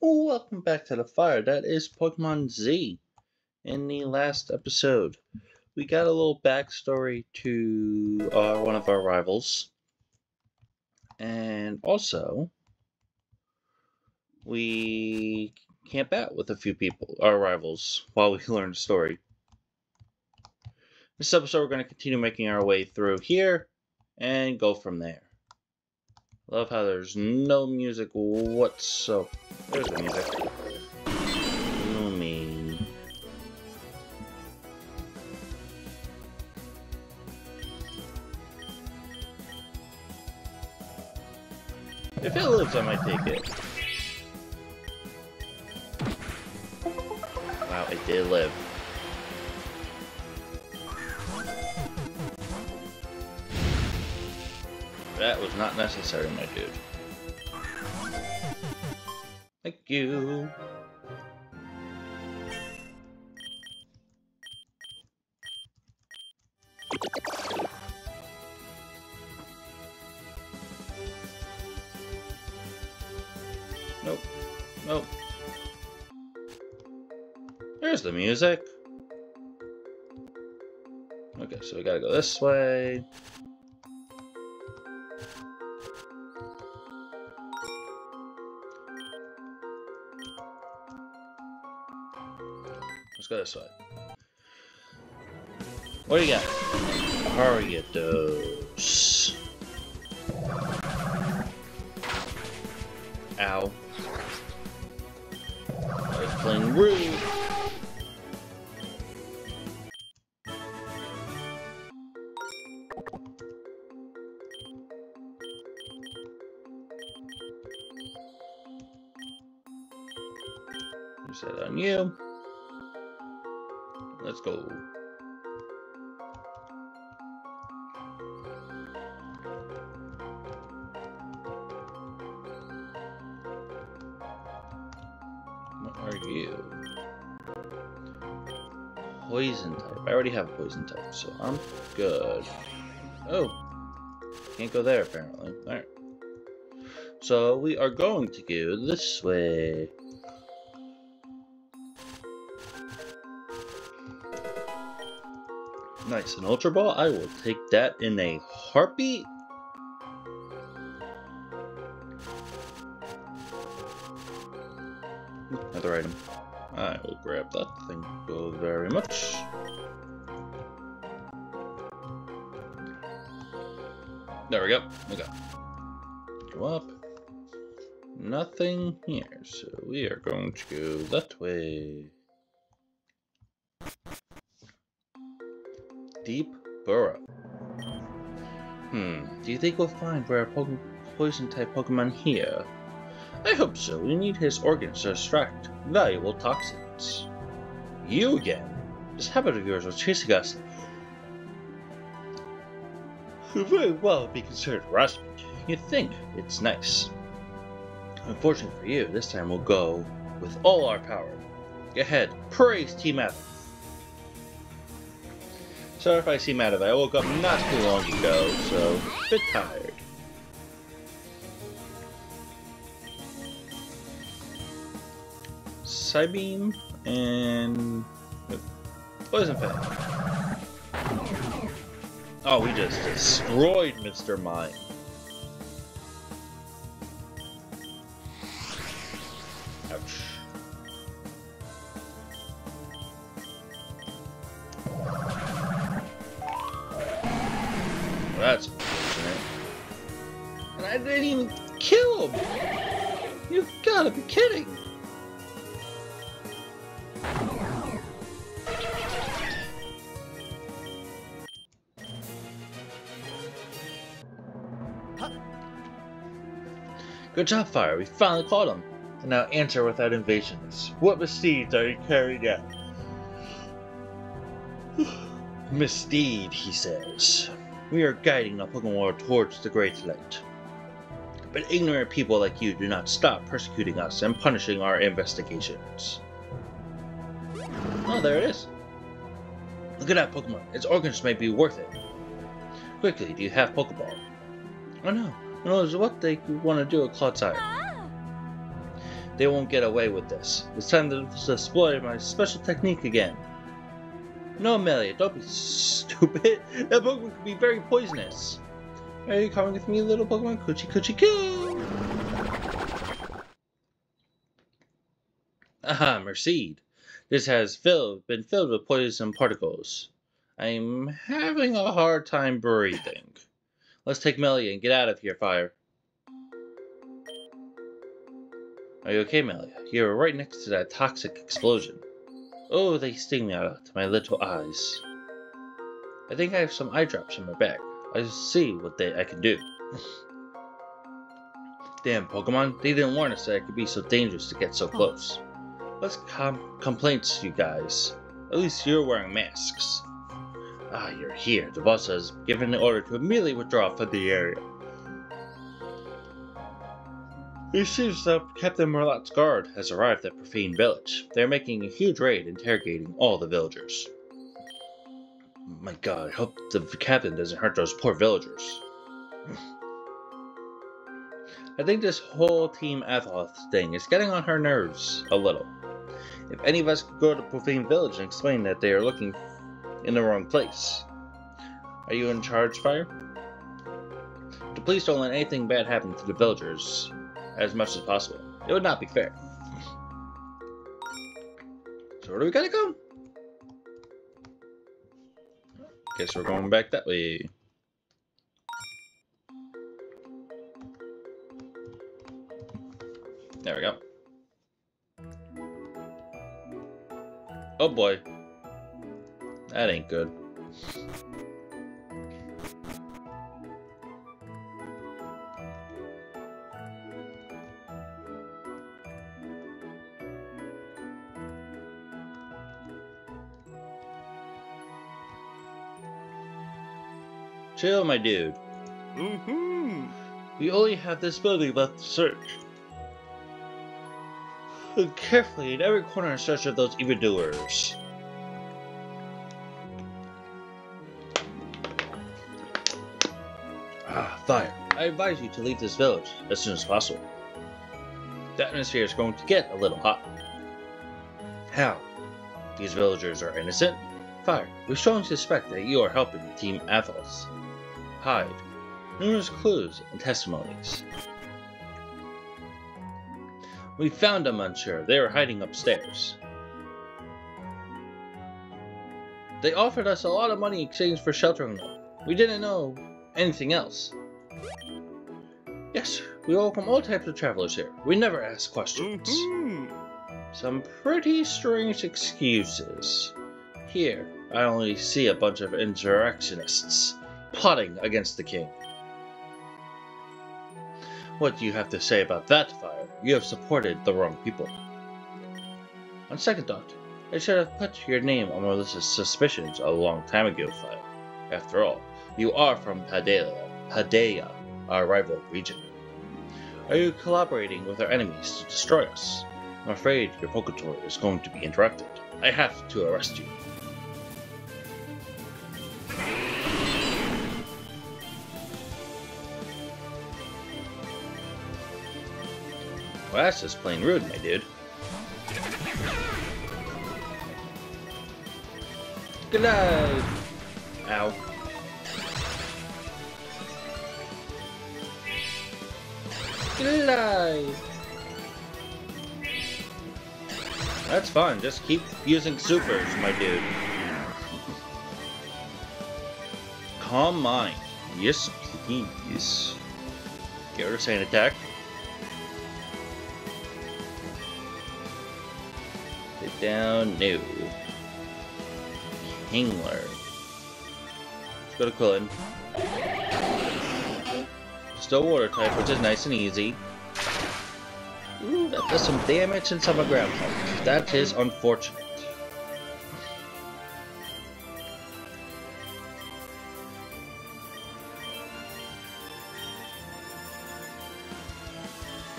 Welcome back to the fire. That is Pokemon Z. In the last episode, we got a little backstory to uh, one of our rivals. And also, we camp out with a few people, our rivals, while we learn the story. This episode, we're going to continue making our way through here and go from there. Love how there's no music whatsoever. There's the music. If it lives, I might take it. Wow, it did live. That was not necessary, my dude. Thank you. Nope. Nope. There's the music. Okay, so we gotta go this way. This way. What do you got? Ariados. Ow. I was playing rude. That on you. Let's go. What are you? Poison type. I already have a poison type, so I'm good. Oh. Can't go there, apparently. Alright. So we are going to go this way. Nice, an Ultra Ball? I will take that in a heartbeat. Another item. I will grab that. Thank you very much. There we go. Okay. Go up. Nothing here, so we are going to go that way. Deep Burrow. Hmm, do you think we'll find rare po poison type Pokemon here? I hope so. We need his organs to extract valuable toxins. You again? This habit of yours was chasing us. Could very well be considered harassment. You'd think it's nice. Unfortunately for you, this time we'll go with all our power. Go ahead, praise Team F. Sorry if I seem out of it. I woke up not too long ago, so a bit tired. Psybeam and Poison Fang. Oh, we just destroyed Mr. Mime. Kidding! Good job, Fire. We finally caught him. And now answer without invasions. What misdeeds are you carrying out? Misdeed, he says. We are guiding the Pokemon towards the Great Light. But ignorant people like you do not stop persecuting us and punishing our investigations. Oh, there it is. Look at that Pokemon. Its organs may be worth it. Quickly, do you have Pokeball? Oh no. Who knows what they want to do at Clodsire? They won't get away with this. It's time to exploit my special technique again. No, Amelia, don't be stupid. That Pokemon could be very poisonous. Are you coming with me, little Pokemon? Coochie coochie coo! Aha, Merceed. This has filled, been filled with poison particles. I'm having a hard time breathing. Let's take Melia and get out of here, Fire. Are you okay, Melia? You're right next to that toxic explosion. Oh, they sting me out to my little eyes. I think I have some eye drops in my bag. I'll see what they I can do. Damn, Pokemon, they didn't warn us that it could be so dangerous to get so close. Let's com complaints, you guys. At least you're wearing masks. Ah, you're here. The boss has given the order to immediately withdraw from the area. It seems that Captain Merlot's guard has arrived at Profane Village. They're making a huge raid, interrogating all the villagers. My god, I hope the captain doesn't hurt those poor villagers. I think this whole Team Athos thing is getting on her nerves a little. If any of us could go to Profane Village and explain that they are looking in the wrong place. Are you in charge, Fire? Please don't let anything bad happen to the villagers as much as possible. It would not be fair. So where do we gotta go? Guess we're going back that way. There we go. Oh boy. That ain't good. Chill, my dude. Mm-hmm. We only have this building left to search. Look carefully in every corner in search of those evildoers. Ah, fire. I advise you to leave this village as soon as possible. The atmosphere is going to get a little hot. How? These villagers are innocent? Fire. We strongly suspect that you are helping Team Athos hide. Numerous clues and testimonies. We found them, Monsieur. They were hiding upstairs. They offered us a lot of money in exchange for sheltering them. We didn't know anything else. Yes, we welcome all types of travelers here. We never ask questions. Mm -hmm. Some pretty strange excuses. Here, I only see a bunch of insurrectionists plotting against the king. What do you have to say about that, Fire? You have supported the wrong people. On second thought, I should have put your name on Melissa's suspicions a long time ago, Fire. After all, you are from Paldea, Paldea, our rival region. Are you collaborating with our enemies to destroy us? I'm afraid your Poketour is going to be interrupted. I have to arrest you. Well, that's just plain rude, my dude. Good night! Ow. Night! That's fine, just keep using supers, my dude. Calm mind. Yes, please. Get rid of Sand Attack. Down. No. Kingler. Let's go to Quillen. Still water type, which is nice and easy. Ooh, that does some damage and some ground. That is unfortunate.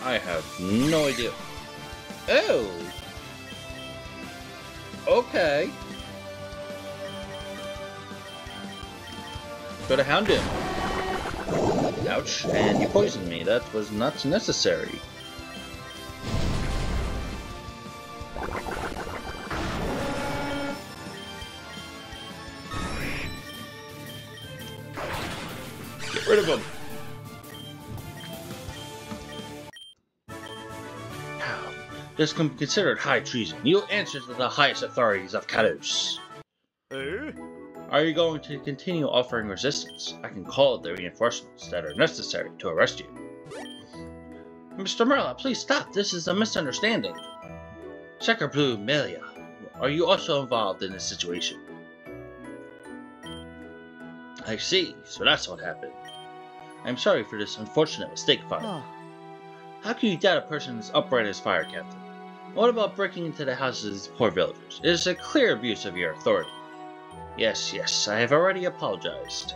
I have no idea. Oh! Okay. Go to hound him. Ouch, and you poisoned me. That was not necessary. Get rid of him! This can be considered high treason. You'll answer to the highest authorities of Kalos. Eh? Are you going to continue offering resistance? I can call the reinforcements that are necessary to arrest you. Mr. Merla, please stop. This is a misunderstanding. Checker Blue Melia, are you also involved in this situation? I see, so that's what happened. I'm sorry for this unfortunate mistake, Father. Ah, How can you doubt a person as upright as fire, Captain? What about breaking into the houses of these poor villagers? It is a clear abuse of your authority. Yes, yes, I have already apologized.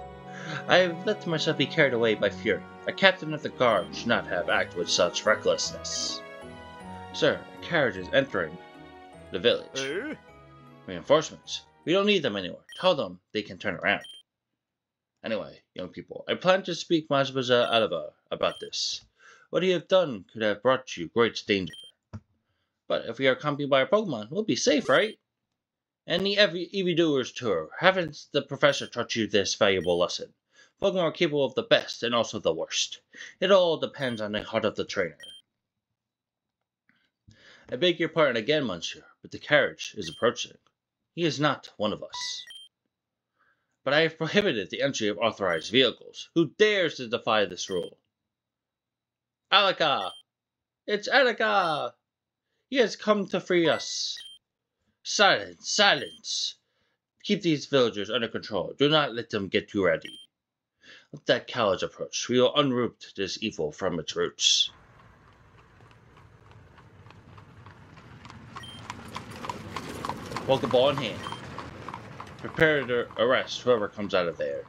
I have let myself be carried away by fury. A captain of the guard should not have acted with such recklessness. Sir, a carriage is entering the village. eh? Reinforcements. We don't need them anymore. Tell them they can turn around. Anyway, young people, I plan to speak Mazbaza Alava about this. What you have done could have brought you great danger. But if we are accompanied by our Pokemon, we'll be safe, right? And the Ev- Evildoers Tour, haven't the professor taught you this valuable lesson? Pokemon are capable of the best and also the worst. It all depends on the heart of the trainer. I beg your pardon again, monsieur, but the carriage is approaching. He is not one of us. But I have prohibited the entry of authorized vehicles. Who dares to defy this rule? Alaka! It's Alaka! He has come to free us. Silence, silence! Keep these villagers under control. Do not let them get too ready. Let that college approach. We will unroot this evil from its roots. Pokeball in hand. Prepare to arrest whoever comes out of there.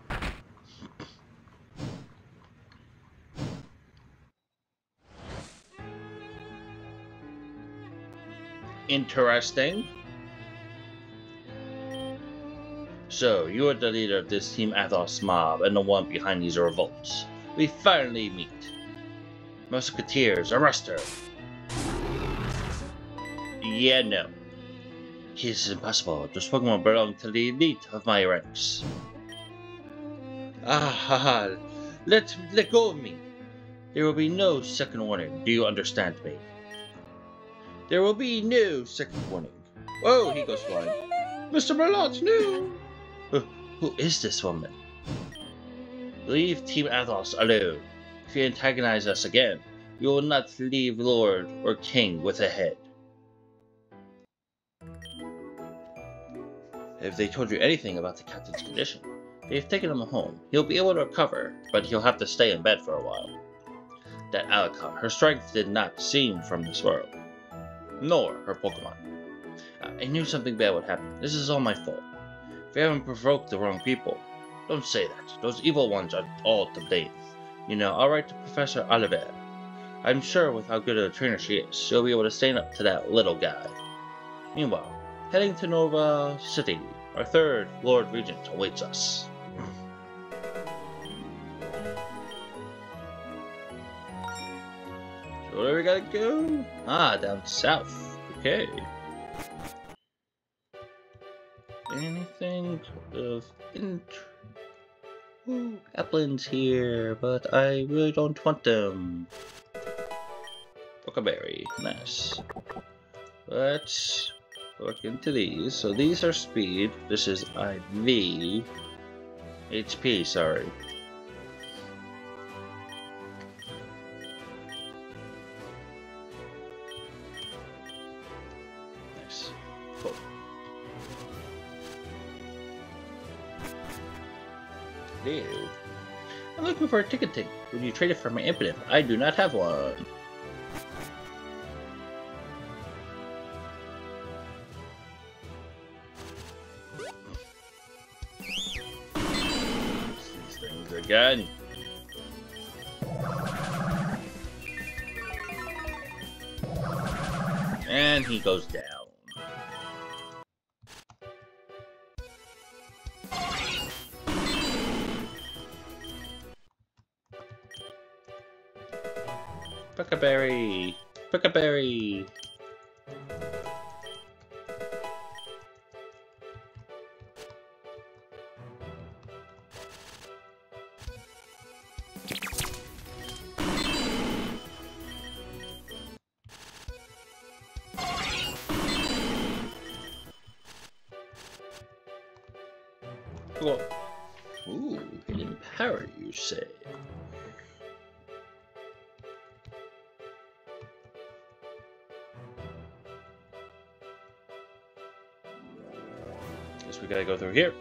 Interesting. So, you are the leader of this Team Athos mob and the one behind these revolts. We finally meet. Musketeers, arrest her. Yeah, no. It is impossible. Those Pokemon belong to the elite of my ranks. Ah, ha, ha. Let, let go of me. There will be no second warning. Do you understand me? There will be no second warning. Whoa, he goes flying. Mr. Merlot, no! Who, uh, who is this woman? Leave Team Athos alone. If you antagonize us again, you will not leave Lord or King with a head. If they told you anything about the captain's condition, they've taken him home. He'll be able to recover, but he'll have to stay in bed for a while. That Alicot, her strength did not seem from this world, nor her Pokemon. Uh, I knew something bad would happen. This is all my fault. I haven't provoked the wrong people, don't say that. Those evil ones are all to blame. You know, I'll write to Professor Oliver. I'm sure with how good of a trainer she is, she'll be able to stand up to that little guy. Meanwhile, heading to Nova City, our third Lord Regent awaits us. Where we gotta go? Ah, down south. Okay. Anything of interest? Ooh, Applin's here, but I really don't want them. Bookberry, nice. Let's look into these. So these are speed. This is IV. HP, sorry. For a. Would you trade it for my impotent? I do not have one. These things again. And he goes down. Pick-a-berry! Pick-a-berry! We gotta go through here.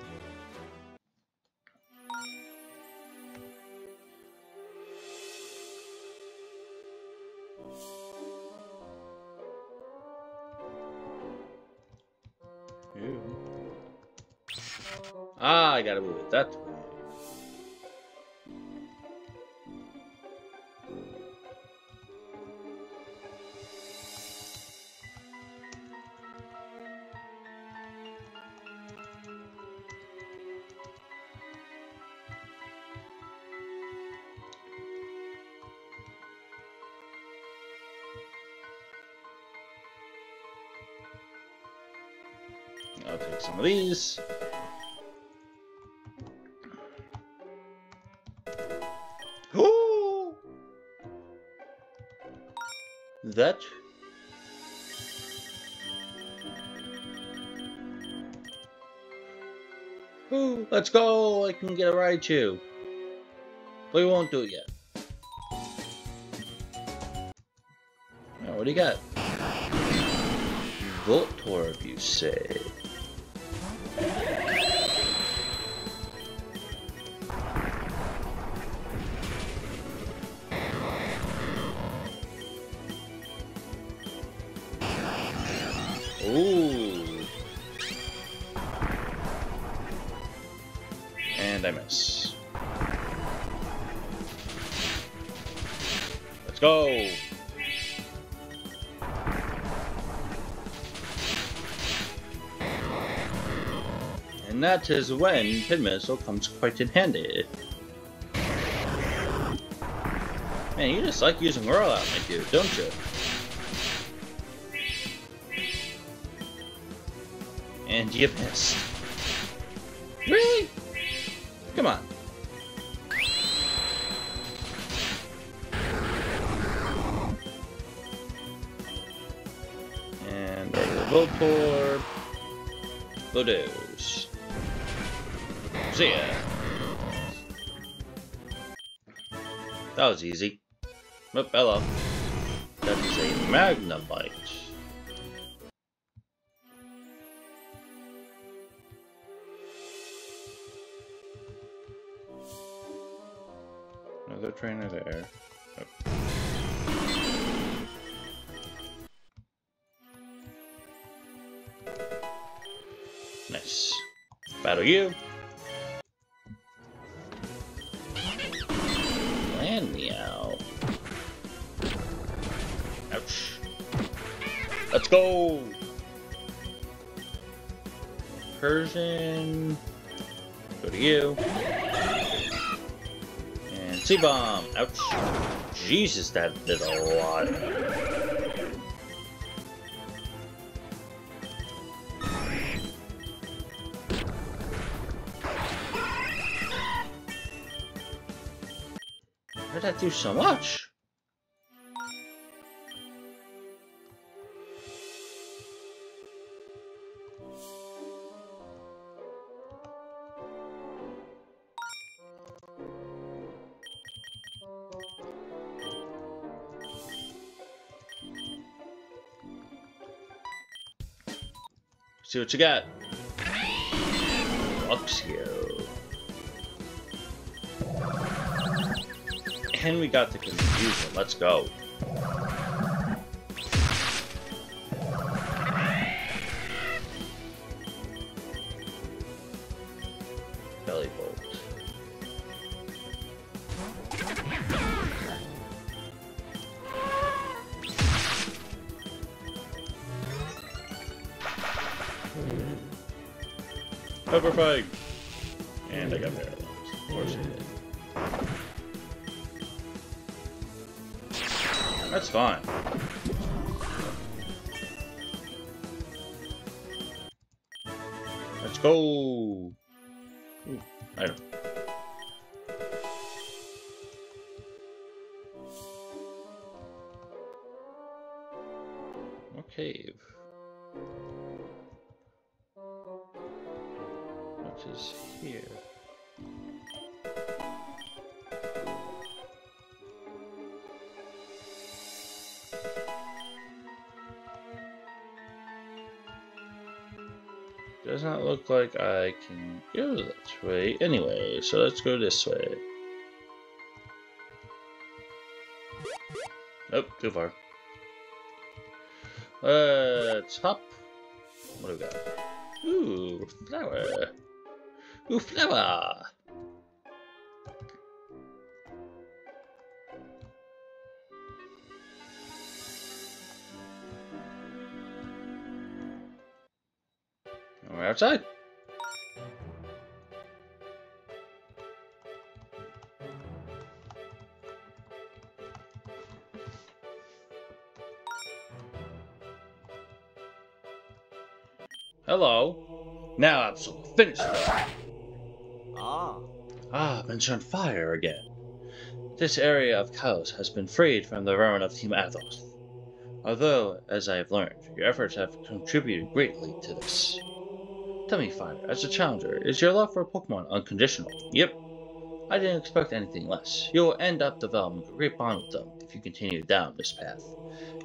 Some of these. That Ooh, let's go! I can get a too. But we won't do it yet. Now, what do you got? Voltorb, you say? That is when Pin Missile comes quite in handy. Man, you just like using Whirl out, my dude, don't you? And you missed. Really? Come on. And regular Voltorb. See ya. That was easy. Oh, hello. That is a Magnemite. Another trainer there. Oh. Nice. Battle you. Go! Persian. Go to you. And C-bomb. Ouch. Jesus, that did a lot. How did that do so much? See what you got. Luxio. And we got the confusion. Let's go. Pepper! And I got paralyzed. Of did. That's fine. Let's go! Ooh, item. Cave? Is here? Does not look like I can go that way anyway, so let's go this way. Nope, too far. Let's hop. What do we got? Ooh, flower. Flower. We're outside. Hello. Now absolutely finished. Ah. Ah, on fire again. This area of chaos has been freed from the vermin of Team Athos. Although, as I have learned, your efforts have contributed greatly to this. Tell me, Fire, as a challenger, is your love for Pokemon unconditional? Yep. I didn't expect anything less. You will end up developing a great bond with them if you continue down this path.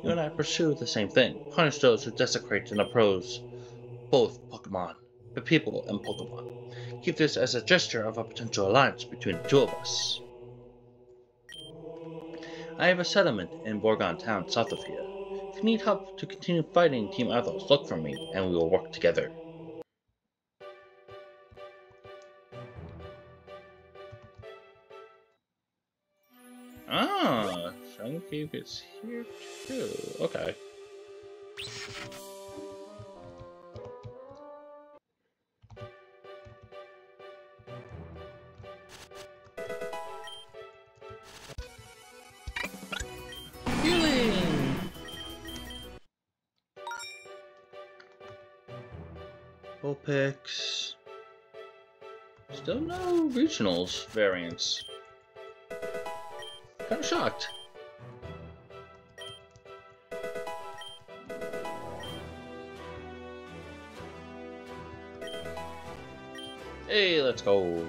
You and I pursue the same thing, punish those who desecrate and oppose both Pokemon, the people and Pokemon. Keep this as a gesture of a potential alliance between the two of us. I have a settlement in Borgon town south of here. If you need help to continue fighting Team Athos, look for me and we will work together. Ah, Shiny Cave is here too. Okay. Vulpix. Still no regionals variants. Kinda shocked. Hey, let's go.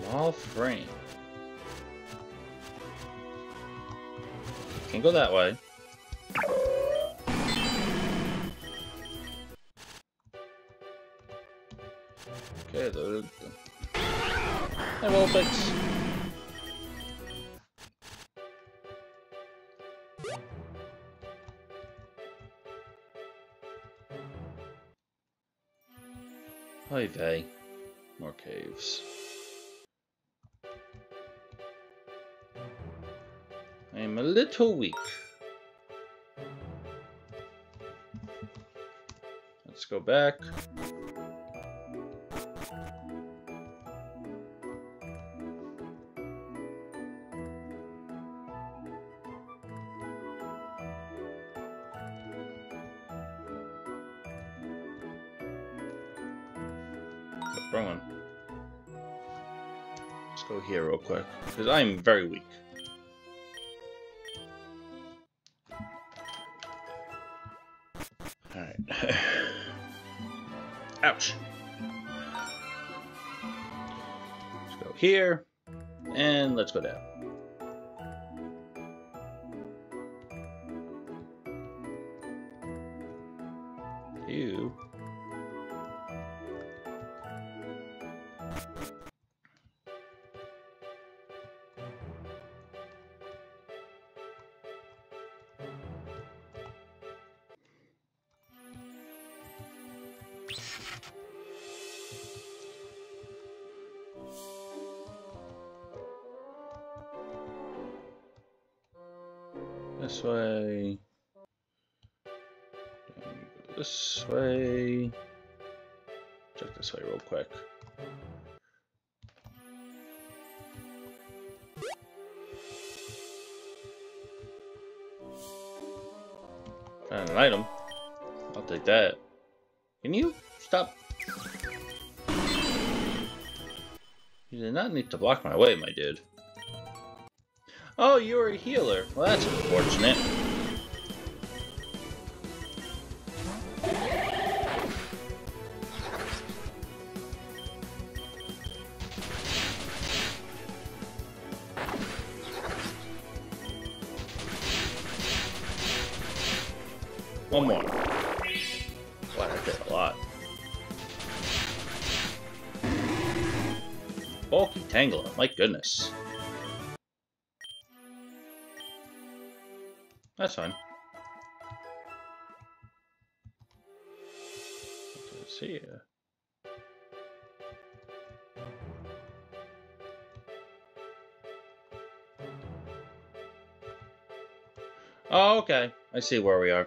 Small frame. Can't go that way. Hey, Vulpix. Hi, vey. More caves. I'm a little weak. Let's go back. Wrong one. Let's go here real quick, because I'm very weak. Alright. Ouch. Let's go here, and let's go down. This way. This way. Check this way real quick. Found an item. I'll take that. Can you stop? You did not need to block my way, my dude. Oh, you were a healer. Well, that's unfortunate. One more. Wow, that did a lot. Bulky Tangela, my goodness. That's fine. Let's see. Oh, okay. I see where we are.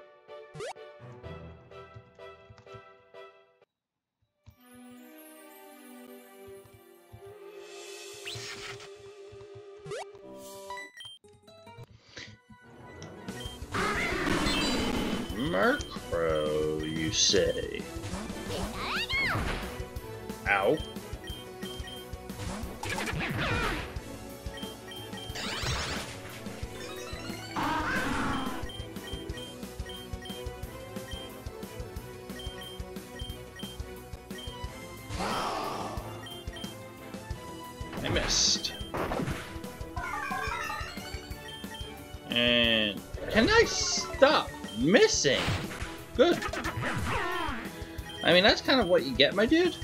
I missed. And can I stop missing? Good. I mean, that's kind of what you get, my dude.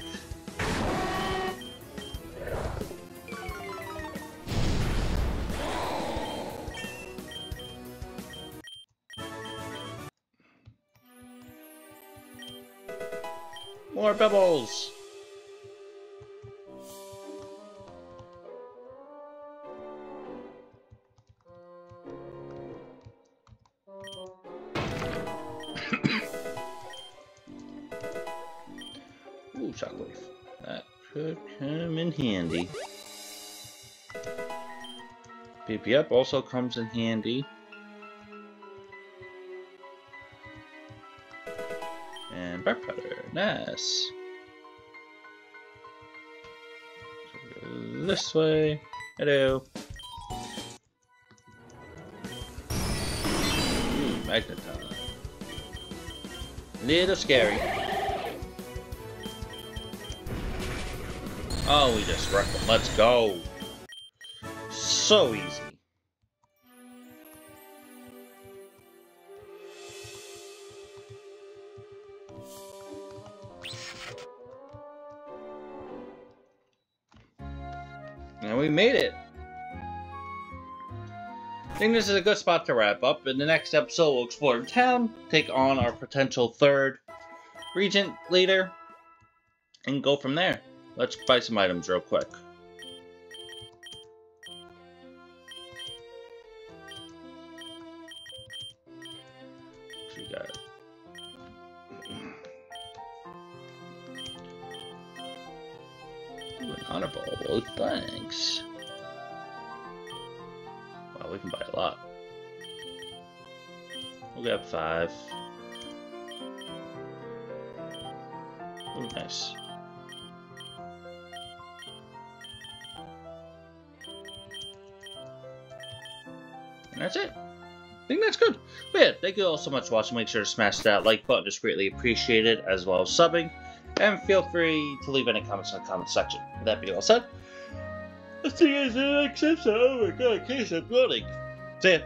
Beep Yep also comes in handy. And Bark Powder. Nice. This way. Hello. Ooh, Magneton. Little scary. Oh, we just wrecked them. Let's go. So easy. And we made it. I think this is a good spot to wrap up. In the next episode, we'll explore the town, take on our potential third regent leader, and go from there. Let's buy some items real quick. Thank you all so much for watching. Make sure to smash that like button. It's greatly appreciated, as well as subbing. And feel free to leave any comments in the comment section. With that being all said, I'll see you guys in the next episode. Oh my god, case I'm running. See ya.